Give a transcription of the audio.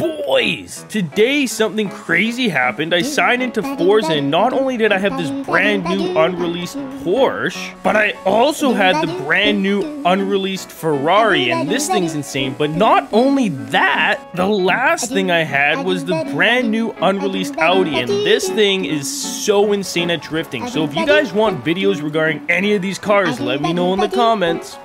Boys, today something crazy happened. I signed into Forza and not only did I have this brand new unreleased Porsche, but I also had the brand new unreleased Ferrari and this thing's insane. But not only that, the last thing I had was the brand new unreleased Audi and this thing is so insane at drifting. So if you guys want videos regarding any of these cars, let me know in the comments.